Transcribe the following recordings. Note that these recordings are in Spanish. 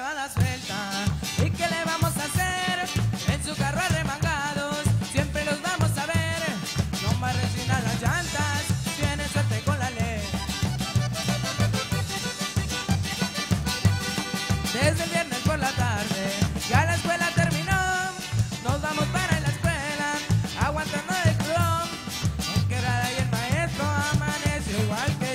va a dar suelta. ¿Y qué le vamos a hacer? En su carro arremangados, siempre los vamos a ver. No más resinas las llantas, tiene suerte con la ley. Desde el viernes por la tarde, ya la escuela terminó. Nos vamos para la escuela, aguantando el club. En quebrada y el maestro amaneció igual que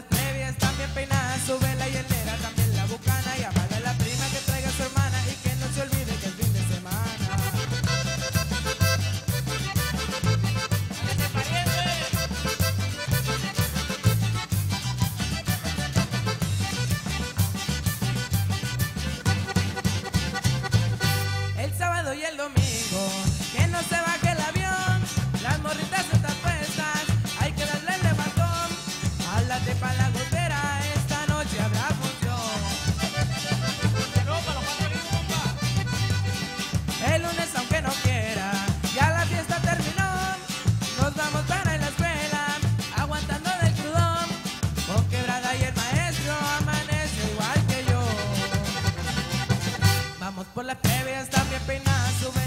las previas también peinadas, sube la hielera, también la bucana y amarra a la prima que traiga a su hermana y que no se olvide que el fin de semana. El sábado y el domingo Para la gotera, esta noche hablamos yo. El lunes, aunque no quiera, ya la fiesta terminó. Nos vamos para la escuela, aguantando del cudón, con quebrada y el maestro amanece igual que yo. Vamos por la plebe hasta que peinas, sube.